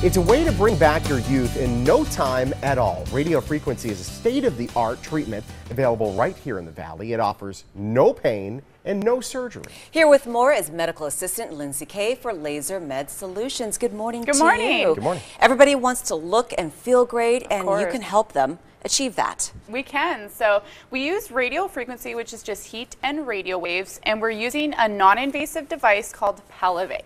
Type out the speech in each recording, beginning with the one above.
It's a way to bring back your youth in no time at all. Radio frequency is a state of the art treatment available right here in the Valley. It offers no pain and no surgery. Here with more is medical assistant Lindsay Kay for Laser Med Solutions. Good morning Good to morning. you. Good morning. Everybody wants to look and feel great, and you can help them achieve that. We can. So we use radio frequency, which is just heat and radio waves, and we're using a non-invasive device called Pelleve.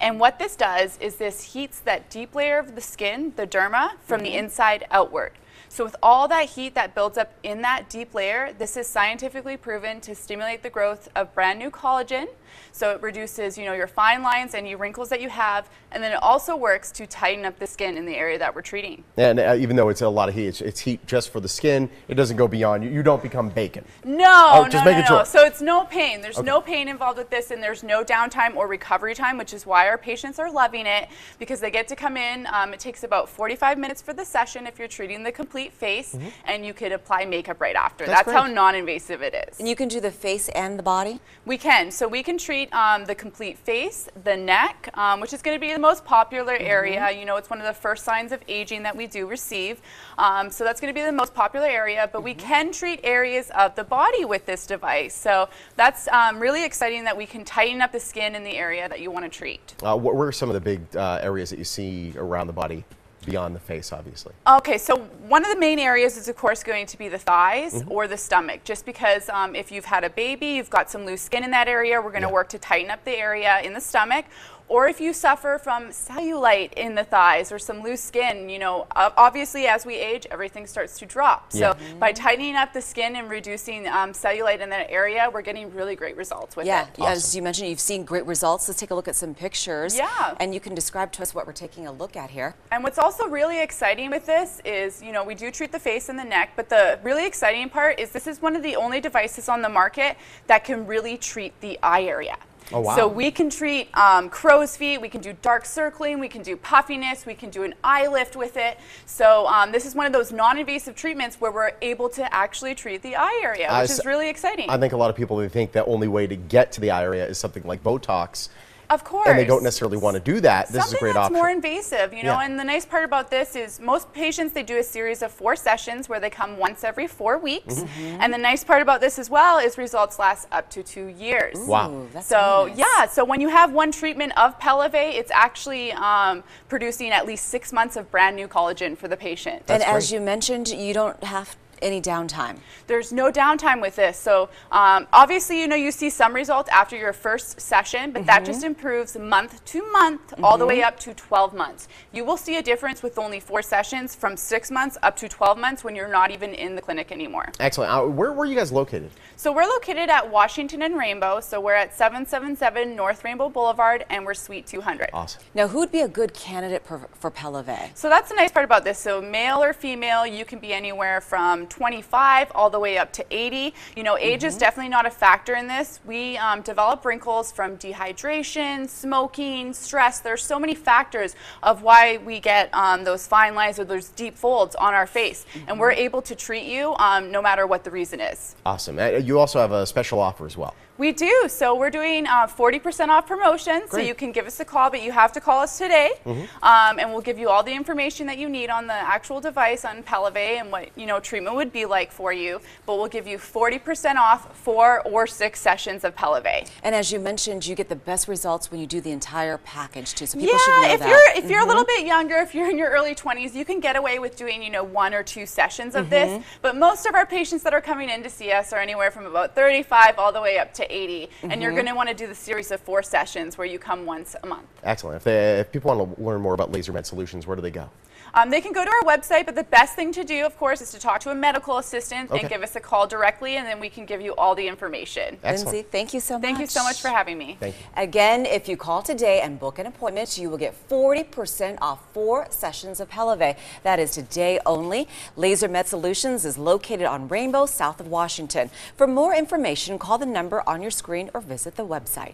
And what this does is this heats that deep layer of the skin, the derma, from the mm-hmm. inside outward. So with all that heat that builds up in that deep layer, this is scientifically proven to stimulate the growth of brand new collagen. So it reduces, you know, your fine lines and your wrinkles that you have, and then it also works to tighten up the skin in the area that we're treating. And uh, even though it's a lot of heat, it's, it's heat just for the skin. It doesn't go beyond. You, you don't become bacon. No, Oh, no, just no, making no. sure. So it's no pain. There's no pain involved with this, and there's no downtime or recovery time, which is why our patients are loving it because they get to come in. Um, it takes about 45 minutes for the session if you're treating the complete face, and you could apply makeup right after. That's That's, how non-invasive it is. And you can do the face and the body. We can. So we can treat um, the complete face, the neck, um, which is going to be the most popular Mm-hmm. area. You know, it's one of the first signs of aging that we do receive. Um, so that's going to be the most popular area. But we Mm-hmm. can treat areas of the body with this device. So that's um, really exciting that we can tighten up the skin in the area that you want to treat. Uh, what were some of the big uh, areas that you see around the body beyond the face, obviously? Okay, so one of the main areas is, of course, going to be the thighs Mm-hmm. or the stomach. Just because um, if you've had a baby, you've got some loose skin in that area, we're going to Yeah. work to tighten up the area in the stomach. Or if you suffer from cellulite in the thighs or some loose skin, you know, obviously as we age, everything starts to drop. Yeah. So by tightening up the skin and reducing um, cellulite in that area, we're getting really great results with Yeah, it. as you mentioned, you've seen great results. Let's take a look at some pictures. Yeah. And you can describe to us what we're taking a look at here. And what's also really exciting with this is, you know, we do treat the face and the neck, but the really exciting part is this is one of the only devices on the market that can really treat the eye area. Oh, wow. So we can treat um, crow's feet, we can do dark circling, we can do puffiness, we can do an eye lift with it. So um, this is one of those non-invasive treatments where we're able to actually treat the eye area, which s- is really exciting. I think a lot of people think the only way to get to the eye area is something like Botox, of course. and they don't necessarily want to do that. This is a Something great that's option. more invasive, you know. Yeah. And the nice part about this is most patients they do a series of four sessions where they come once every four weeks. Mm-hmm. And the nice part about this as well is results last up to two years. Wow. Ooh, that's So nice. yeah, so when you have one treatment of Pelleve, it's actually um, producing at least six months of brand new collagen for the patient. and That's as you mentioned, you don't have any downtime. There's no downtime with this. So um, obviously, you know, you see some results after your first session, but that Mm-hmm. just improves month to month, all the way up to 12 months. You will see a difference with only four sessions from six months up to 12 months when you're not even in the clinic anymore. Excellent. Uh, where were you guys located? So we're located at Washington and Rainbow. So we're at 777 North Rainbow Boulevard, and we're Suite 200. Awesome. Now, who would be a good candidate for, for Pelleve? So that's the nice part about this. So male or female, you can be anywhere from 25 all the way up to 80. You know, age is definitely not a factor in this. We um, develop wrinkles from dehydration, smoking, stress. There's so many factors of why we get um, those fine lines or those deep folds on our face, and we're able to treat you um, no matter what the reason is. Awesome. Uh, you also have a special offer as well. We do. So we're doing uh, 40% off promotion. So you can give us a call, but you have to call us today, um, and we'll give you all the information that you need on the actual device on Pelleve and what you know treatment would be like for you. But we'll give you 40% off four or six sessions of Pelleve. And as you mentioned, you get the best results when you do the entire package too. So people should know Yeah, if that. you're if you're a little bit younger, if you're in your early 20s, you can get away with doing you know one or two sessions of this. But most of our patients that are coming in to see us are anywhere from about 35 all the way up to 80, and you're going to want to do the series of four sessions where you come once a month. Excellent. If, they, if people want to learn more about Laser Med Solutions, where do they go? Um, they can go to our website, but the best thing to do, of course, is to talk to a medical assistant Okay. and give us a call directly, and then we can give you all the information. Excellent. Lindsay, thank you so much. Thank you so much for having me. Thank you. Again, if you call today and book an appointment, you will get 40% off four sessions of Pelleve. That is today only. Laser Med Solutions is located on Rainbow, south of Washington. For more information, call the number on your screen or visit the website.